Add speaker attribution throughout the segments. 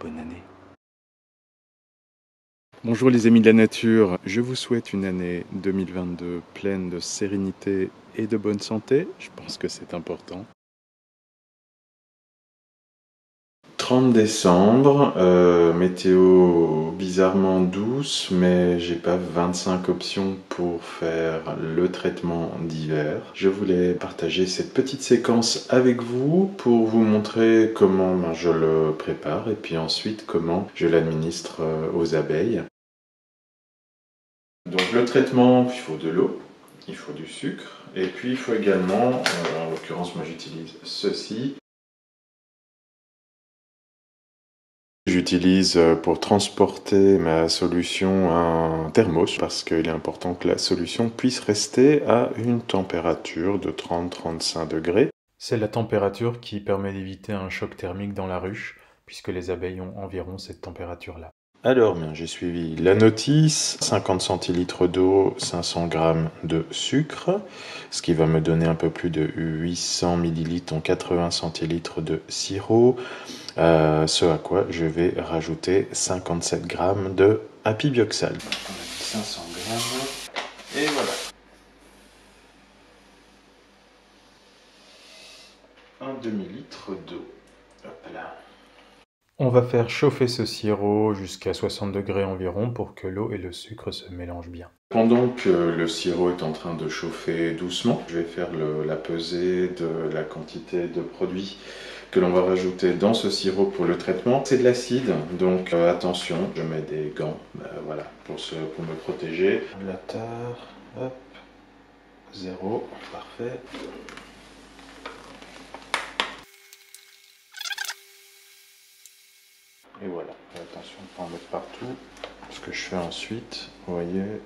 Speaker 1: bonne année. Bonjour les amis de la nature, je vous souhaite une année 2022 pleine de sérénité et de bonne santé, je pense que c'est important. 30 décembre, euh, météo bizarrement douce, mais j'ai pas 25 options pour faire le traitement d'hiver. Je voulais partager cette petite séquence avec vous pour vous montrer comment ben, je le prépare et puis ensuite comment je l'administre euh, aux abeilles. Donc le traitement, il faut de l'eau, il faut du sucre et puis il faut également, euh, en l'occurrence moi j'utilise ceci, J'utilise euh, pour transporter ma solution un thermos parce qu'il est important que la solution puisse rester à une température de 30-35 degrés.
Speaker 2: C'est la température qui permet d'éviter un choc thermique dans la ruche puisque les abeilles ont environ cette température-là.
Speaker 1: Alors, bien, j'ai suivi la notice, 50 centilitres d'eau, 500 g de sucre, ce qui va me donner un peu plus de 800 millilitres, donc 80 centilitres de sirop, euh, ce à quoi je vais rajouter 57 g de Happy Bioxal. 500 g, et voilà. Un demi-litre d'eau.
Speaker 2: On va faire chauffer ce sirop jusqu'à 60 degrés environ pour que l'eau et le sucre se mélangent bien.
Speaker 1: Pendant que le sirop est en train de chauffer doucement, je vais faire la pesée de la quantité de produit que l'on va rajouter dans ce sirop pour le traitement. C'est de l'acide, donc euh, attention, je mets des gants euh, voilà, pour, me protéger. La hop, zéro, parfait. Et voilà, attention de ne pas en mettre partout. Ce que je fais ensuite, vous voyez,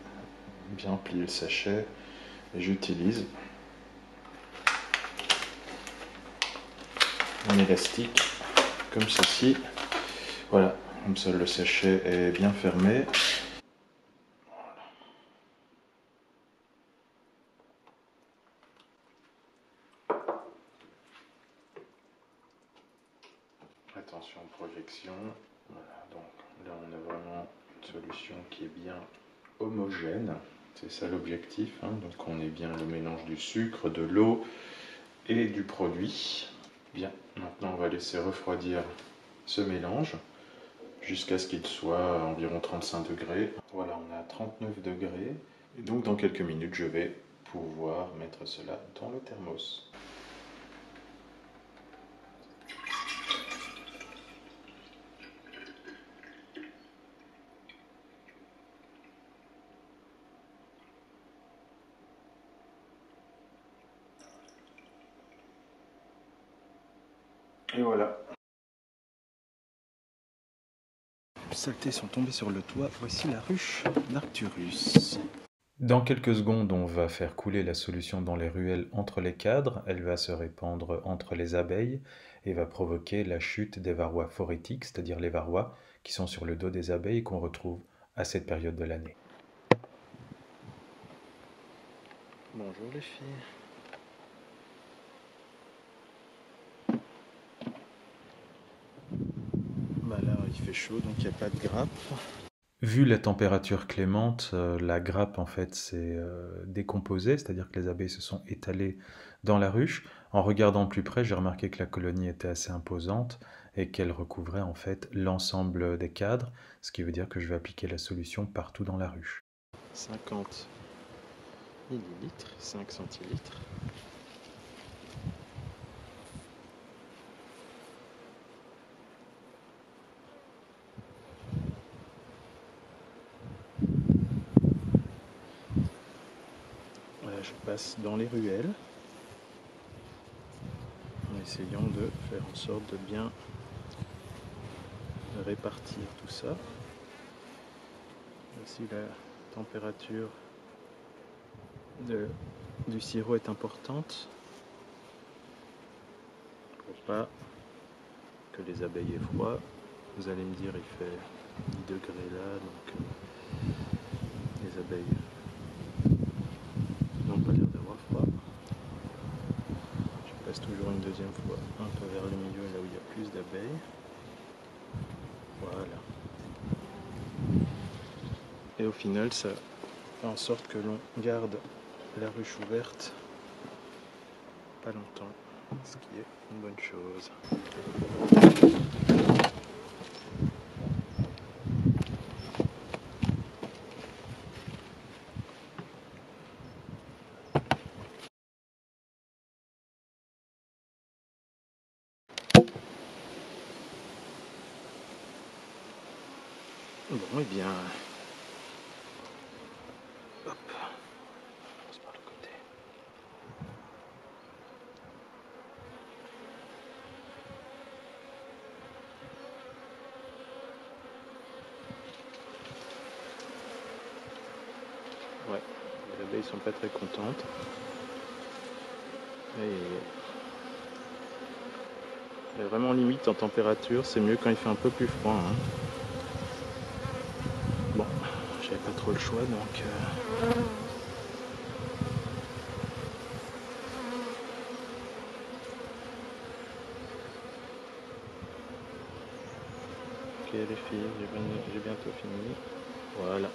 Speaker 1: bien plier le sachet et j'utilise un élastique comme ceci. Voilà, comme ça le sachet est bien fermé. Attention projection. Voilà, donc là on a vraiment une qui est bien homogène. C'est ça l'objectif. Hein. Donc on est bien le mélange du sucre, de l'eau et du produit. Bien, maintenant on va laisser refroidir ce mélange jusqu'à ce qu'il soit à environ 35 degrés. Voilà, on est à 39 degrés. Et donc dans quelques minutes, je vais pouvoir mettre cela dans le thermos. Et voilà. Les saletés sont tombées sur le toit. Voici la ruche d'Arcturus.
Speaker 2: Dans quelques secondes, on va faire couler la solution dans les ruelles entre les cadres. Elle va se répandre entre les abeilles et va provoquer la chute des varrois phorétiques, c'est-à-dire les varrois qui sont sur le dos des abeilles qu'on retrouve à cette période de l'année.
Speaker 1: Bonjour les filles. il fait chaud, donc il n'y a pas de grappe.
Speaker 2: Vu la température clémente, euh, la grappe en fait s'est euh, décomposée, c'est-à-dire que les abeilles se sont étalées dans la ruche. En regardant plus près, j'ai remarqué que la colonie était assez imposante et qu'elle recouvrait en fait l'ensemble des cadres, ce qui veut dire que je vais appliquer la solution partout dans la ruche.
Speaker 1: 50 millilitres, 5 centilitres. Dans les ruelles en essayant de faire en sorte de bien répartir tout ça. Voici la température du sirop est importante pour pas que les abeilles aient froid. Vous allez me dire il fait 10 degrés là donc les abeilles une deuxième fois un peu vers le milieu, là où il y a plus d'abeilles. Voilà.
Speaker 2: Et au final, ça fait en sorte que l'on garde la ruche ouverte pas longtemps, ce qui est une bonne chose. Bon, et eh bien. Hop. On se par le côté. Ouais, les abeilles sont pas très contentes. Et il est vraiment limite en température, c'est mieux quand il fait un peu plus froid. hein. Bon, j'avais pas le choix donc. euh, Ok les filles, j'ai bientôt fini. Voilà.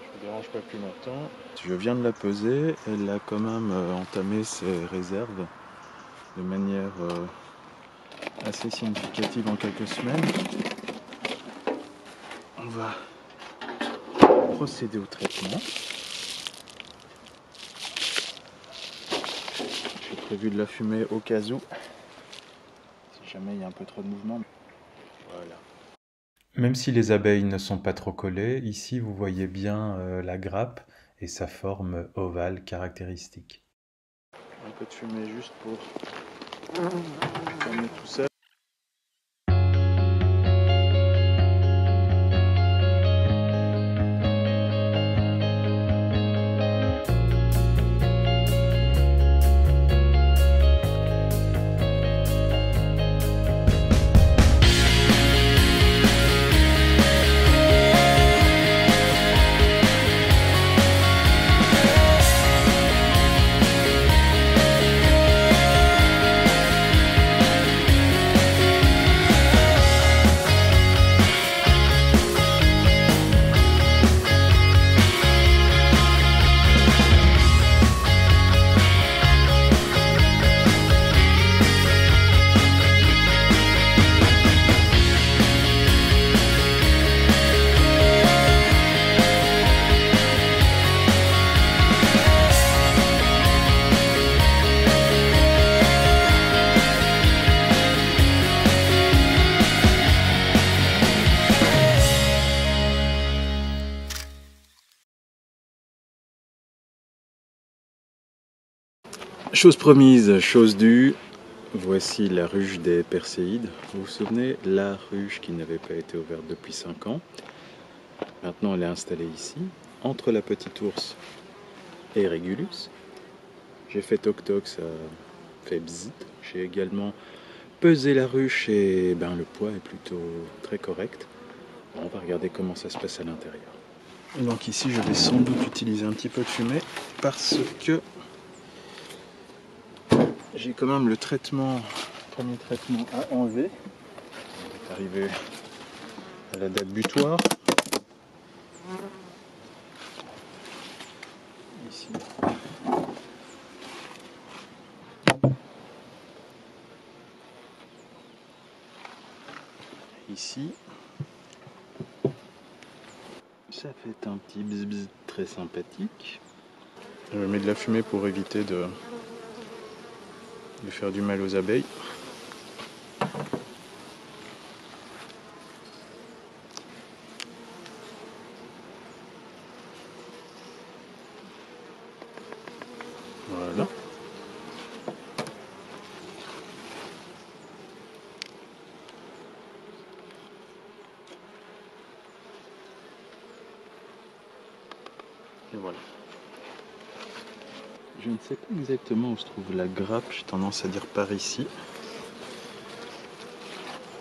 Speaker 2: Je vous dérange pas plus longtemps. Je viens de la peser, elle a quand même euh, entamé ses réserves de manière euh, assez significative en quelques semaines. On va procéder au traitement. J'ai prévu de la fumer au cas où, si jamais il y a un peu trop de mouvement. Voilà. Même si les abeilles ne sont pas trop collées, ici vous voyez bien euh, la grappe et sa forme ovale caractéristique. Un peu de fumée juste pour calmer tout ça. Chose promise, chose due. Voici la ruche des Perséides. Vous vous souvenez, la ruche qui n'avait pas été ouverte depuis 5 ans. Maintenant, elle est installée ici, entre la petite ours et Régulus. J'ai fait toc-toc, ça fait bzit. J'ai également pesé la ruche et ben, le poids est plutôt très correct. On va regarder comment ça se passe à l'intérieur. Donc ici, je vais sans doute utiliser un petit peu de fumée parce que j'ai quand même le traitement, premier traitement à enlever. On est arrivé à la date butoir. Ici. Ici. Ça fait un petit bzz très sympathique. Je mets de la fumée pour éviter de, de faire du mal aux abeilles. Voilà. Et voilà. Je ne sais pas exactement où se trouve la grappe, j'ai tendance à dire par ici.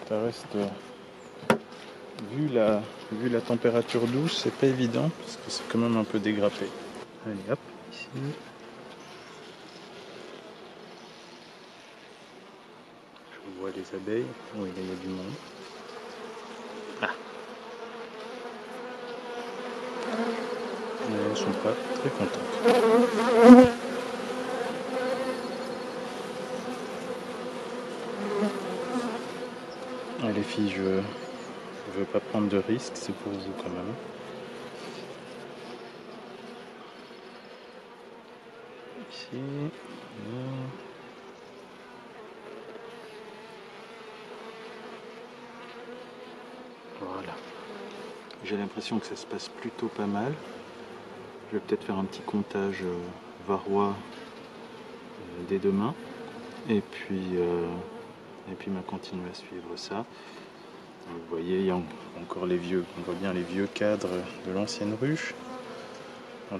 Speaker 2: Ça reste. euh, Vu la, vu la température douce, c'est pas évident parce que c'est quand même un peu dégrappé. Allez hop, ici. Je vois les abeilles. Oui, il y a du monde. Ah.
Speaker 1: sont pas très contentes. Les filles, je ne veux pas prendre de risques, c'est pour vous quand même. Ici. Voilà. J'ai l'impression que ça se passe plutôt pas mal. Je vais peut-être faire un petit comptage euh, varois euh, dès demain. Et puis, euh, et puis, on continuer à suivre ça. Vous voyez, il y a encore les vieux, on voit bien les vieux cadres de l'ancienne ruche.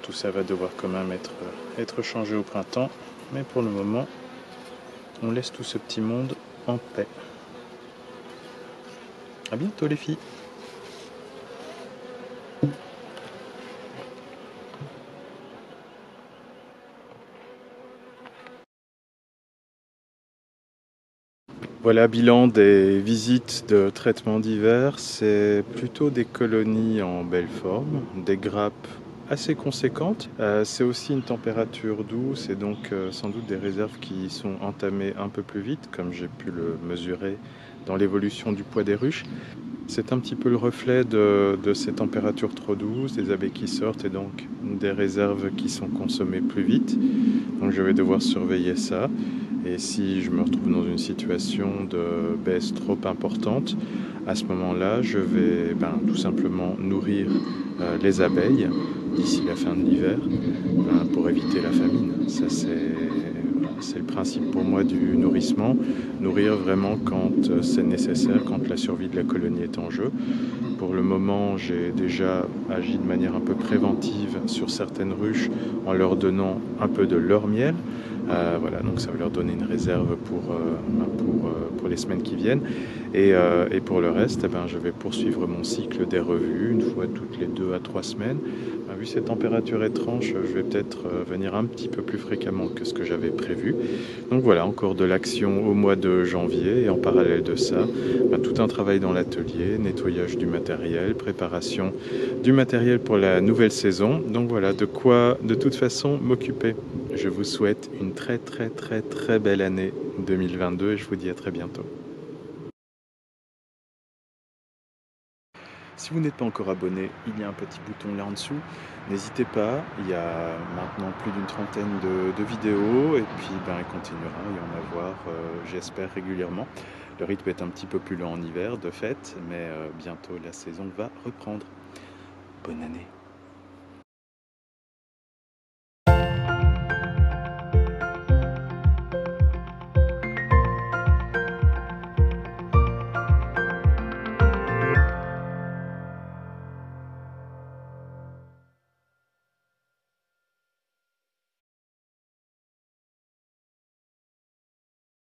Speaker 1: tout ça va devoir quand même être, être changé au printemps. Mais pour le moment, on laisse tout ce petit monde en paix. A bientôt les filles Voilà, bilan des visites de traitement d'hiver. C'est plutôt des colonies en belle forme, des grappes assez conséquentes. Euh, c'est aussi une température douce et donc euh, sans doute des réserves qui sont entamées un peu plus vite, comme j'ai pu le mesurer dans l'évolution du poids des ruches. C'est un petit peu le reflet de, de, ces températures trop douces, des abeilles qui sortent et donc des réserves qui sont consommées plus vite. Donc je vais devoir surveiller ça. Et si je me retrouve dans une situation de baisse trop importante, à ce moment-là, je vais ben, tout simplement nourrir euh, les abeilles d'ici la fin de l'hiver ben, pour éviter la famine. Ça, c'est le principe pour moi du nourrissement. Nourrir vraiment quand euh, c'est nécessaire, quand la survie de la colonie est en jeu. Pour le moment, j'ai déjà agi de manière un peu préventive sur certaines ruches en leur donnant un peu de leur miel. Euh, voilà, donc ça va leur donner une réserve pour, euh, ben, pour, euh, pour les semaines qui viennent. Et, et pour le reste, eh ben, je vais poursuivre mon cycle des revues une fois toutes les deux à trois semaines. Ben, vu ces températures étranges, je vais peut-être venir un petit peu plus fréquemment que ce que j'avais prévu. Donc voilà, encore de l'action au mois de janvier et en parallèle de ça, ben, tout un travail dans l'atelier, nettoyage du matériel, préparation du matériel pour la nouvelle saison. Donc voilà, de quoi de toute façon m'occuper. Je vous souhaite une très très très très belle année 2022 et je vous dis à très bientôt. Si vous n'êtes pas encore abonné, il y a un petit bouton là en dessous. N'hésitez pas, il y a maintenant plus d'une trentaine de, vidéos et puis ben, il continuera à y en avoir, euh, j'espère, régulièrement. Le rythme est un petit peu plus lent en hiver de fait, mais euh, bientôt la saison va reprendre. Bonne année